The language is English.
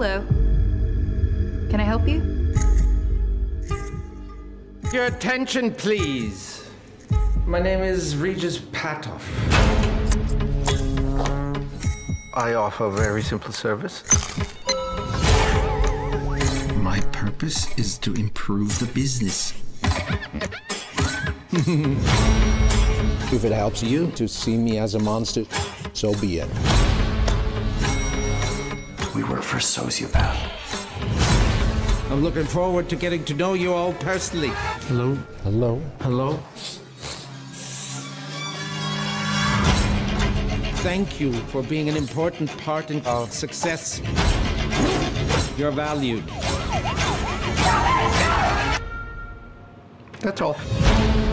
Hello. Can I help you? Your attention, please. My name is Regus Patoff. I offer a very simple service. My purpose is to improve the business. If it helps you to see me as a monster, so be it. We work for a sociopath. I'm looking forward to getting to know you all personally. Hello? Hello? Hello? Thank you for being an important part in our success. You're valued. That's all.